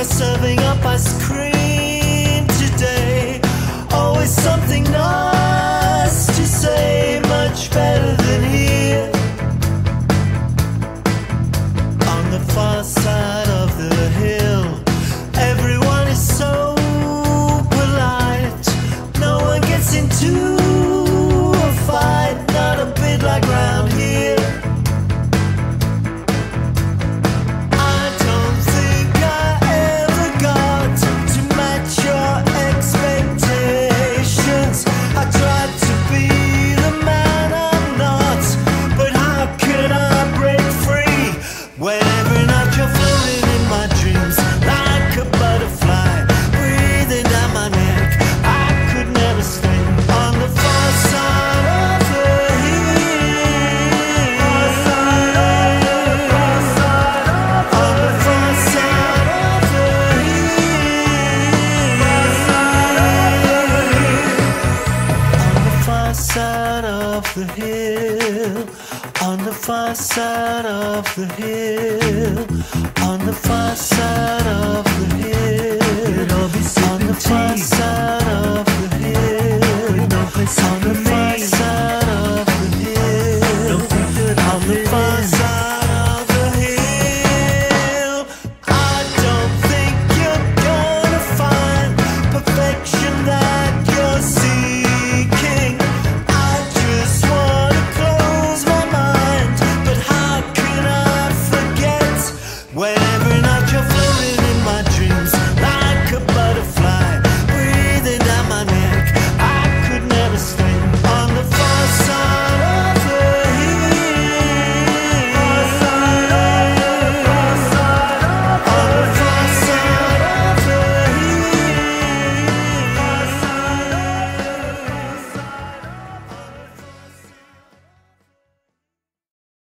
They're serving up ice cream today. Always something nice to say, much better than here. On the far side of the hill, everyone is so polite. No one gets into the hill. On the far side of the hill. On the far side of the hill. On the far side of the hill. On the